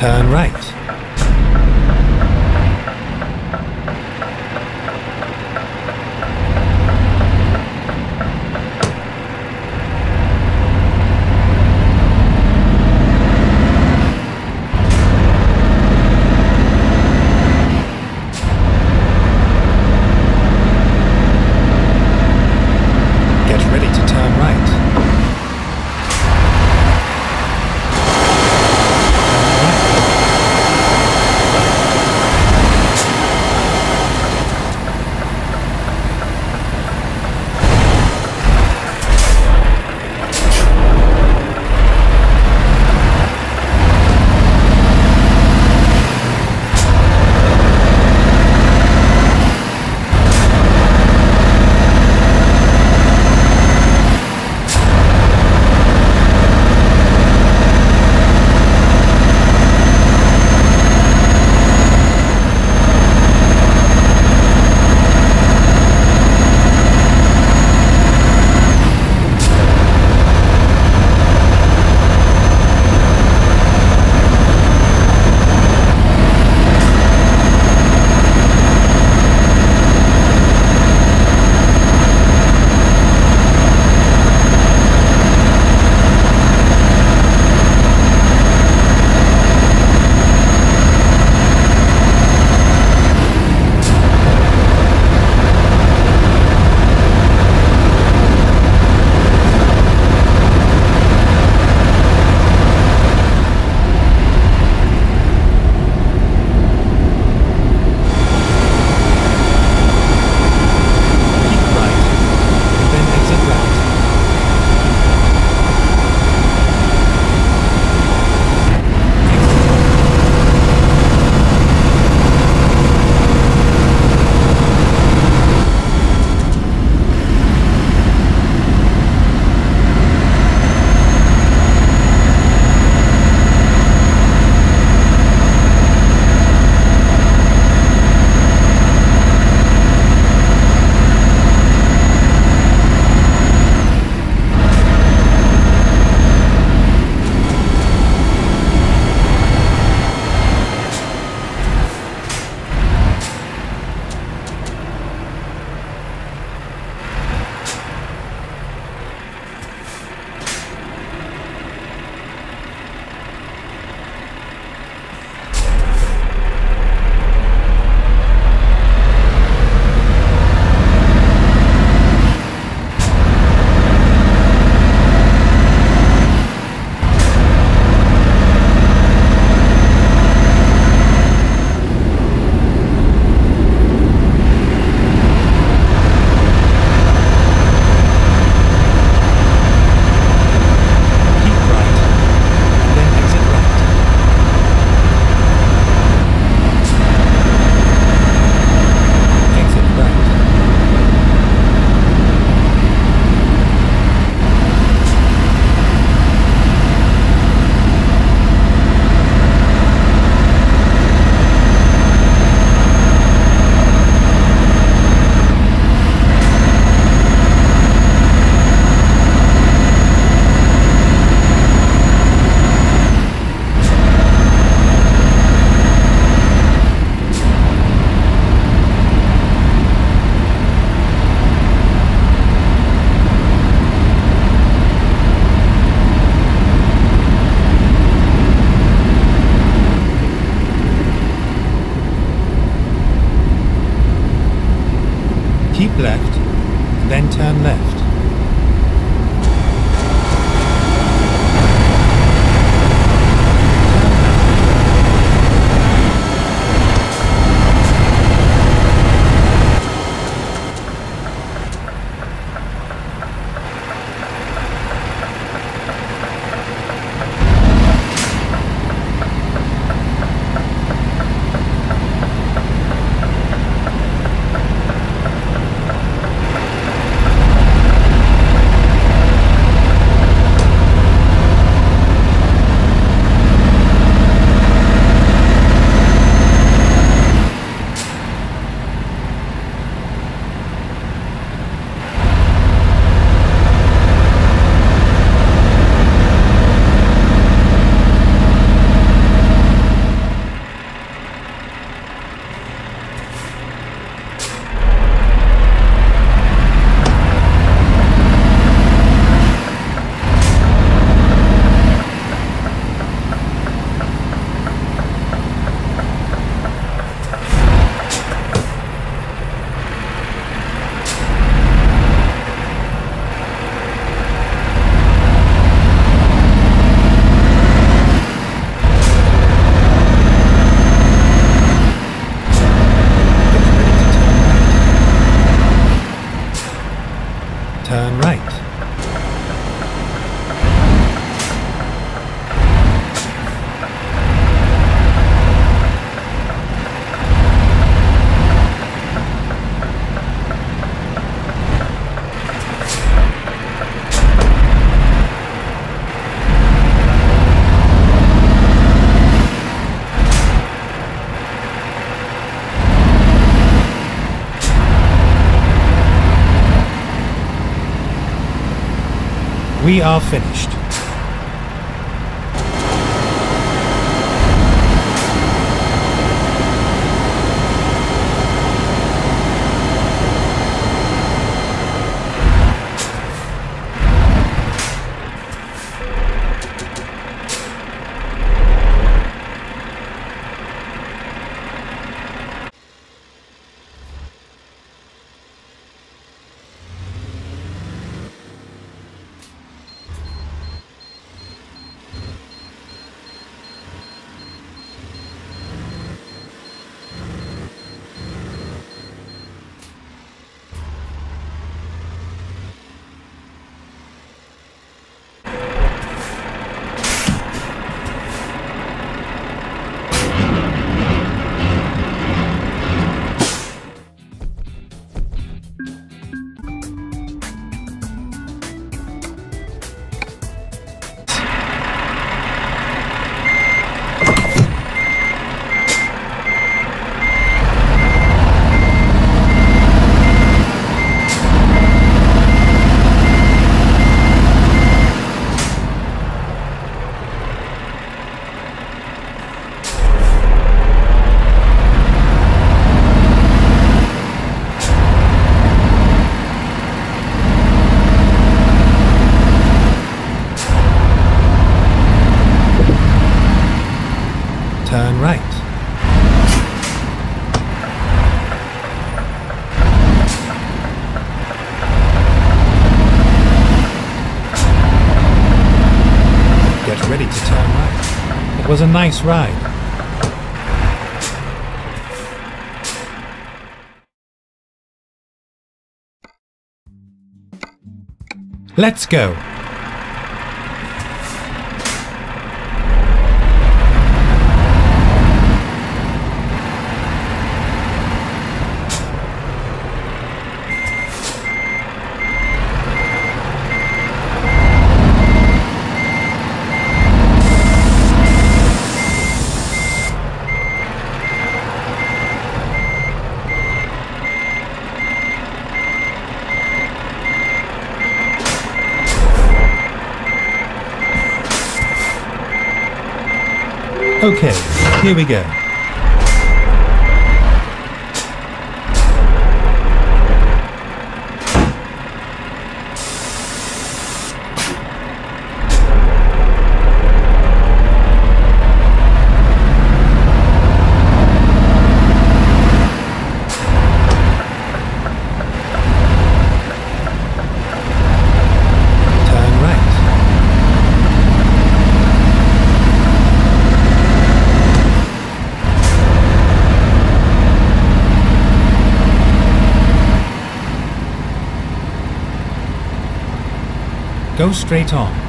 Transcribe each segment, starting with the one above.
turn right. We are finished. Nice ride. Let's go. Okay, here we go. Straight on.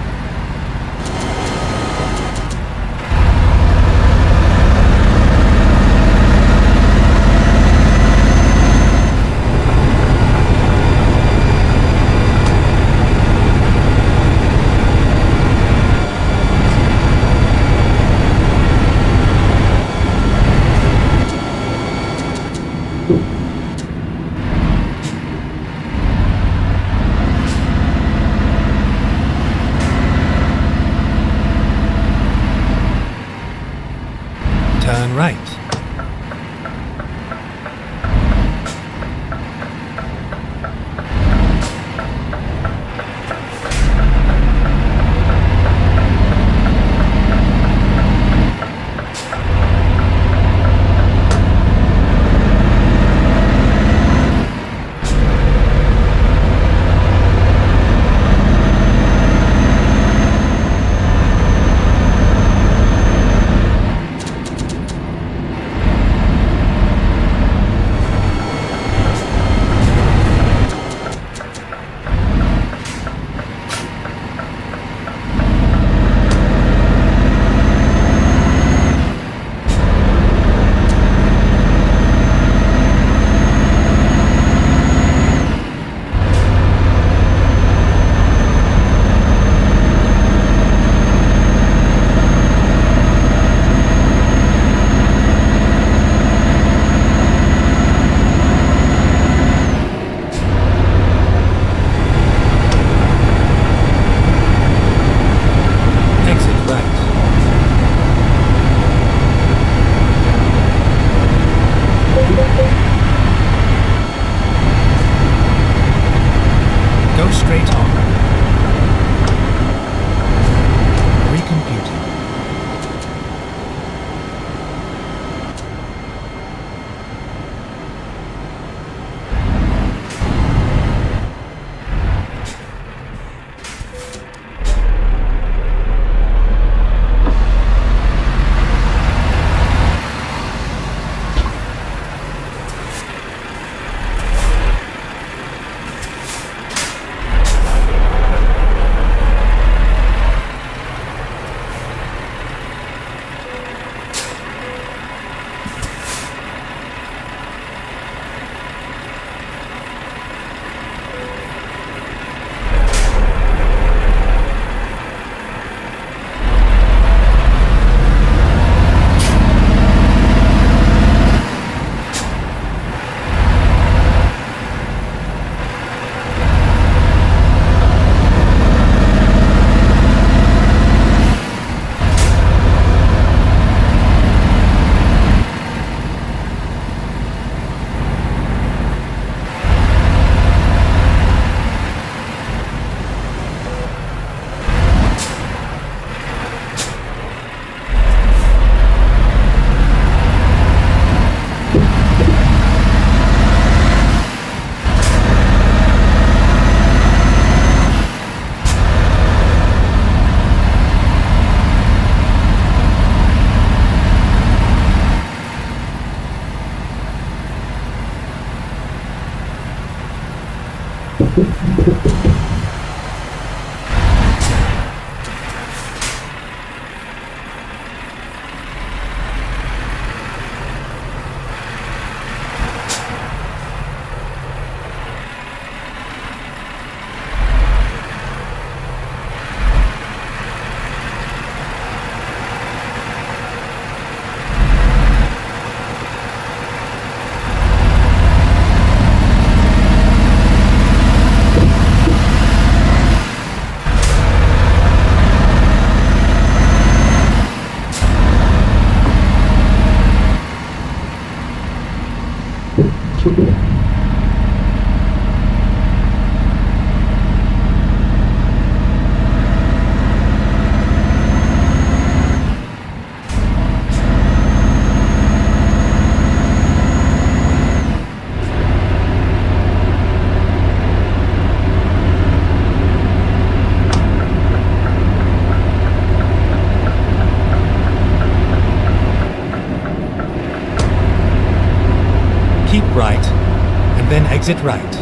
it right.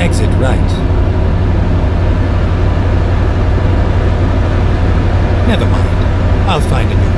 Exit right. Never mind. I'll find a new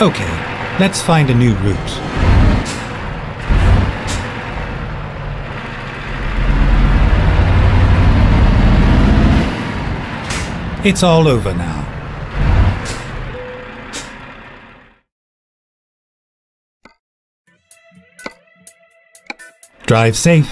Okay, let's find a new route. It's all over now. Drive safe.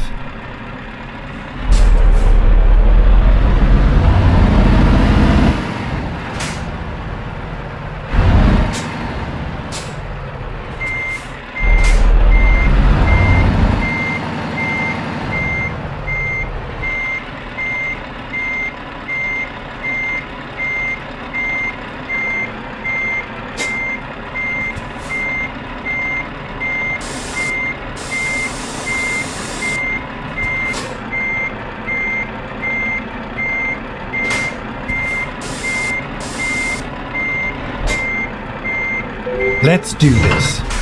Let's do this.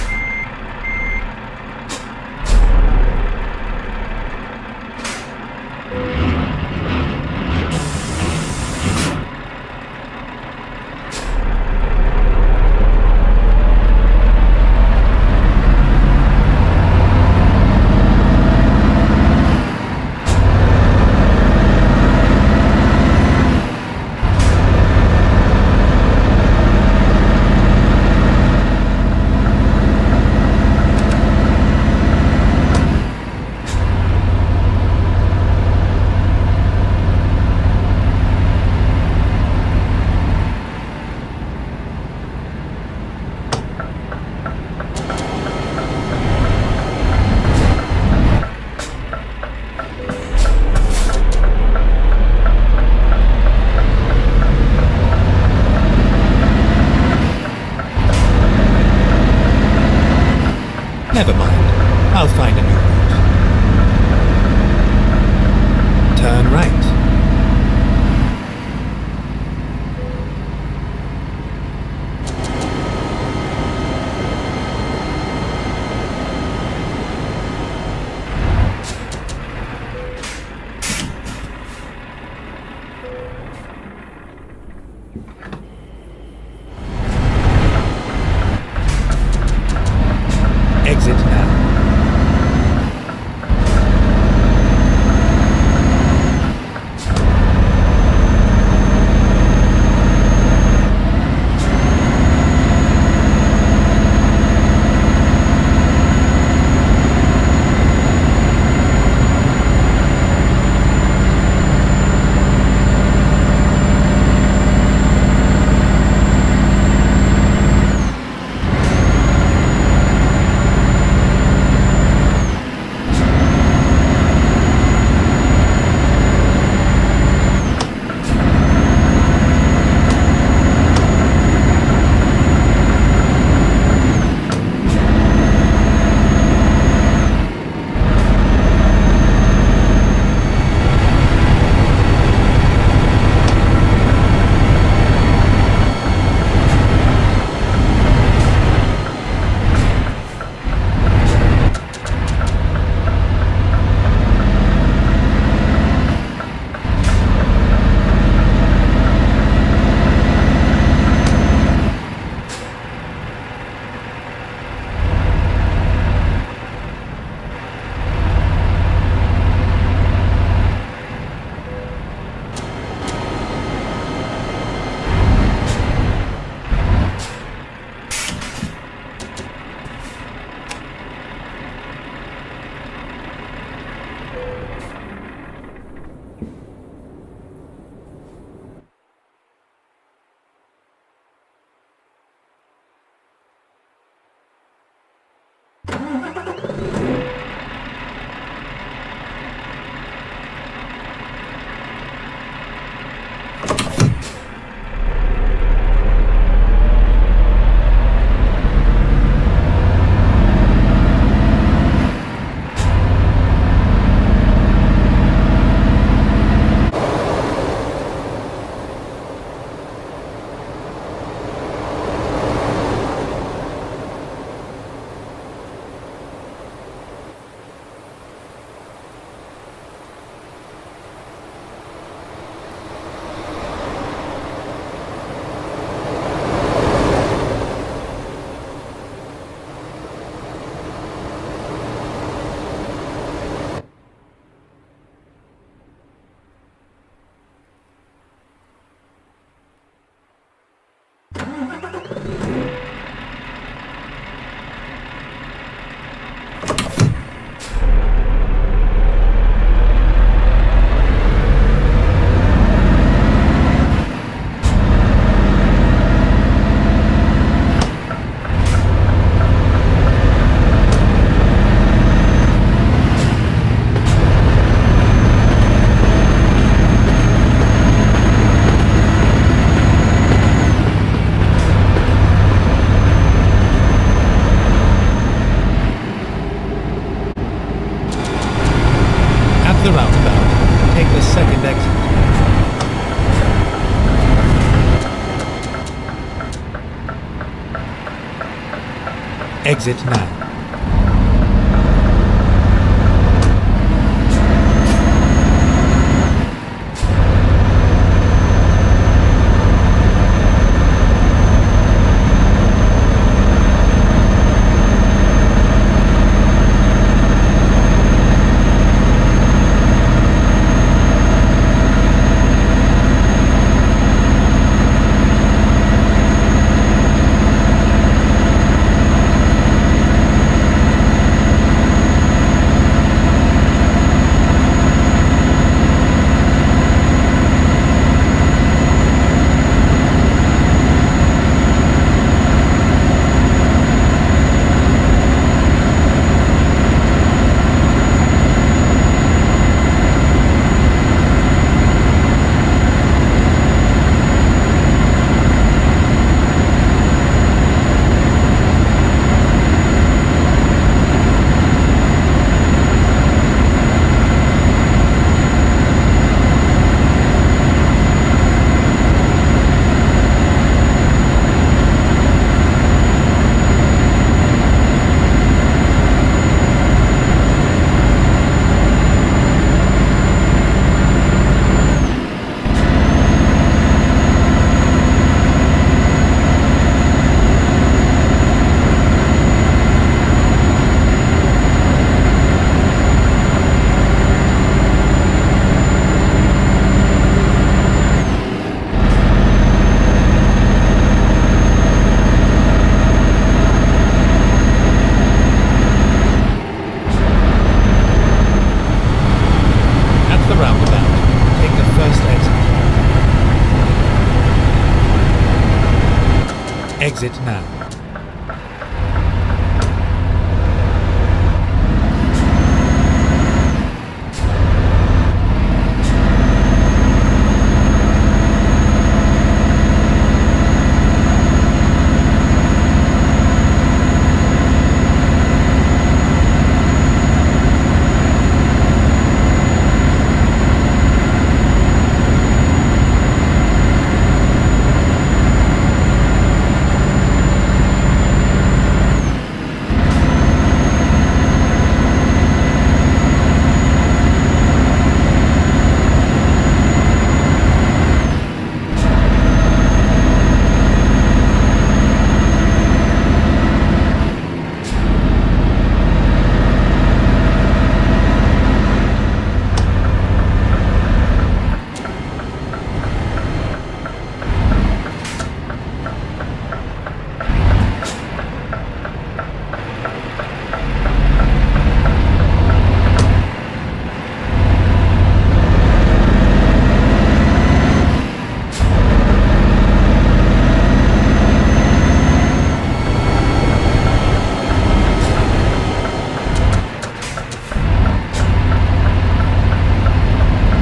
Exit now.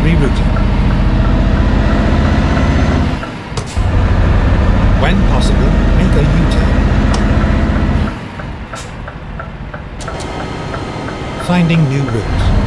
Rerouting. When possible, make a U-turn. Finding new route.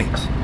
night.